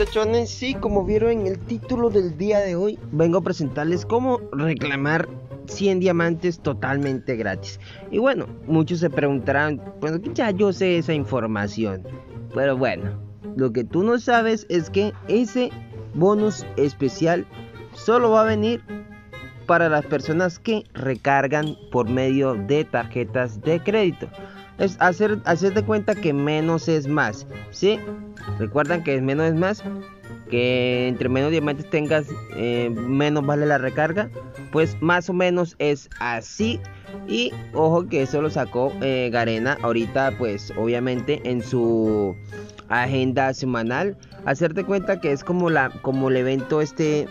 muchachones, sí, como vieron en el título del día de hoy, vengo a presentarles cómo reclamar 100 diamantes totalmente gratis. Y bueno, muchos se preguntarán, bueno, ya yo sé esa información. Pero bueno, lo que tú no sabes es que ese bonus especial solo va a venir para las personas que recargan por medio de tarjetas de crédito. Es hacer, de cuenta que menos es más, ¿sí? Recuerdan que menos es más, que entre menos diamantes tengas, eh, menos vale la recarga. Pues más o menos es así. Y ojo que eso lo sacó eh, Garena ahorita, pues obviamente en su agenda semanal. Hacerte cuenta que es como, la, como el evento este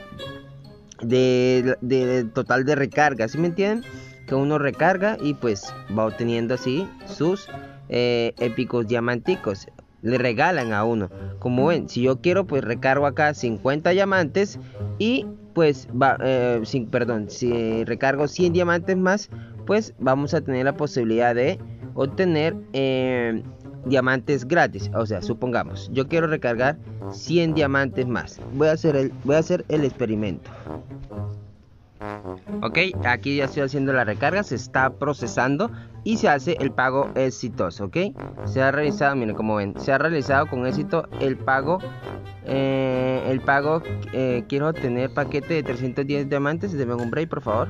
de, total de recarga, ¿sí me entienden? Que uno recarga y pues va obteniendo así sus eh, épicos diamanticos. Le regalan a uno. Como ven, si yo quiero pues recargo acá 50 diamantes y pues va, eh, sin, perdón, si recargo 100 diamantes más, pues vamos a tener la posibilidad de obtener eh, diamantes gratis. O sea, supongamos, yo quiero recargar 100 diamantes más. Voy a hacer el, voy a hacer el experimento. Ok, aquí ya estoy haciendo la recarga, se está procesando y se hace el pago exitoso, ok. Se ha realizado, miren como ven, se ha realizado con éxito el pago. Eh, el pago, eh, quiero tener paquete de 310 diamantes, deme un break por favor.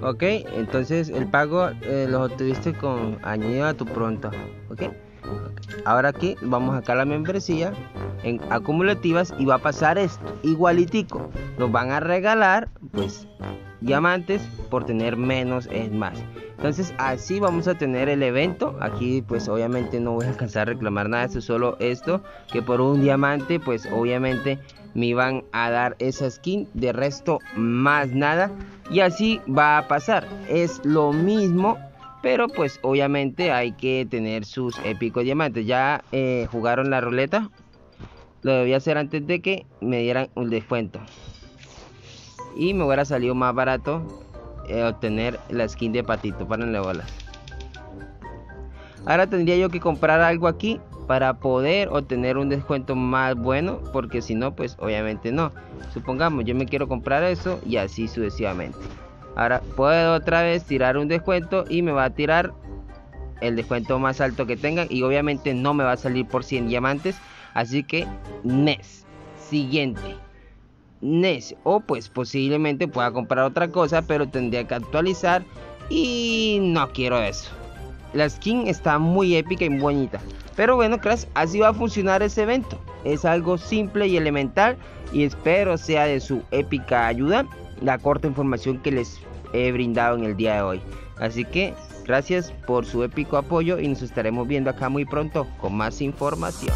Ok, entonces el pago eh, lo obtuviste con añadido a tu pronto, ok. Ahora aquí vamos acá a la membresía en acumulativas y va a pasar esto, igualitico. Nos van a regalar pues diamantes por tener menos es más. Entonces así vamos a tener el evento. Aquí pues obviamente no voy a alcanzar a reclamar nada. Esto solo esto. Que por un diamante pues obviamente me iban a dar esa skin. De resto más nada. Y así va a pasar. Es lo mismo pero pues obviamente hay que tener sus épicos diamantes. Ya eh, jugaron la ruleta. Lo debía hacer antes de que me dieran un descuento. Y me hubiera salido más barato eh, obtener la skin de patito. para bolas. Ahora tendría yo que comprar algo aquí para poder obtener un descuento más bueno. Porque si no, pues obviamente no. Supongamos, yo me quiero comprar eso y así sucesivamente. Ahora puedo otra vez tirar un descuento y me va a tirar el descuento más alto que tengan. Y obviamente no me va a salir por 100 diamantes. Así que NES. Siguiente. NES. O pues posiblemente pueda comprar otra cosa. Pero tendría que actualizar. Y no quiero eso. La skin está muy épica y bonita. Pero bueno, Crash, así va a funcionar ese evento. Es algo simple y elemental. Y espero sea de su épica ayuda la corta información que les he brindado en el día de hoy. Así que gracias por su épico apoyo y nos estaremos viendo acá muy pronto con más información.